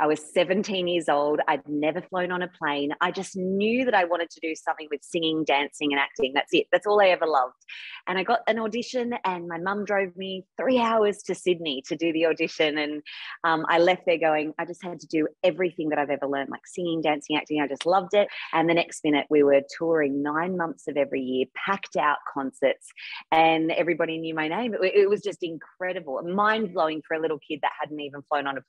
I was 17 years old. I'd never flown on a plane. I just knew that I wanted to do something with singing, dancing, and acting. That's it. That's all I ever loved. And I got an audition, and my mum drove me three hours to Sydney to do the audition. And um, I left there going, I just had to do everything that I've ever learned, like singing, dancing, acting. I just loved it. And the next minute, we were touring nine months of every year, packed out concerts, and everybody knew my name. It, it was just incredible, mind blowing for a little kid that hadn't even flown on a plane.